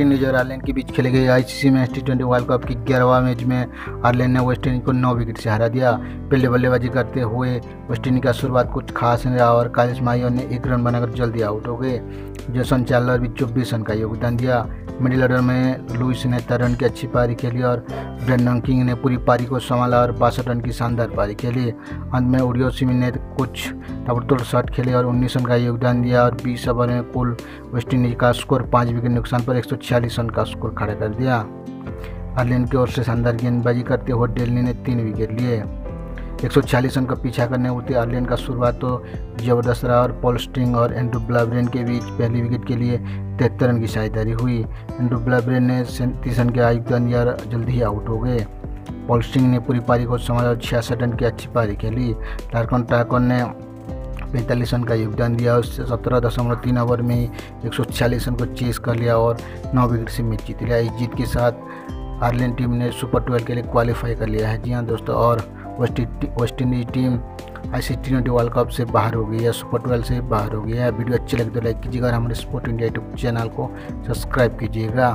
West Indies और Ireland के बीच खेले गए ICC match T twenty world cup की ग्यारहवा मैच में आयरलैंड ने वेस्ट इंडीज को नौ विकेट से हरा दिया। पहले बल्लेबाजी करते हुए वेस्ट इंडीज का शुरुआत कुछ खास नहीं रहा और कालिस माइयो ने एक रन बनाकर जल्दी आउट हो गए। जेसन चार्लर भी चौबीस रन का योगदान दिया। मिडिल ऑर्डर में लुइस ने तेरह रन की अच्छी पारी खेली और ब्रेंडन किंग ने पूरी पारी को संभाला और बासठ रन की शानदार पारी खेली। अंत में उड़ियो सिमी ने कुछ ताबड़तोड़ शॉट खेले और उन्नीस रन का योगदान दिया और बीस ओवर में कुल वेस्टइंडीज का स्कोर पाँच विकेट नुकसान पर एक रन का स्कोर खड़ा कर दिया। आयरलैंड की ओर से शानदार गेंदबाजी करते हुए डेलनी ने तीन विकेट लिए। 140 रन का पीछा करने उठे आयरलैंड का शुरुआत तो ज़बरदस्त रहा और पॉल स्ट्रिंग और एंड्रू ब्लाब्रेन के बीच पहली विकेट के लिए तिहत्तर रन की साझेदारी हुई। एंड्रू ब्लाब्रेन ने सैंतीस रन के आयुक्त दिया जल्दी ही आउट हो गए। पॉल स्ट्रिंग ने पूरी पारी को संभाला और छियासठ रन की अच्छी पारी खेली। टारकन टारकन ने पैंतालीस रन का योगदान दिया और सत्रह दशमलव तीन ओवर में एक सौ छियालीस रन को चेस कर लिया और नौ विकेट से मैच जीत लिया। इस जीत के साथ आयरलैंड टीम ने सुपर ट्वेल्व के लिए क्वालिफाई कर लिया है। जी हाँ दोस्तों, और West Indies team I C T twenty world cup से बाहर हो गई है, सुपर ट्वेल्व से बाहर हो गई है। वीडियो अच्छी लगे तो लाइक कीजिएगा और हमारे स्पोर्ट इंडिया यूट्यूब चैनल को सब्सक्राइब कीजिएगा।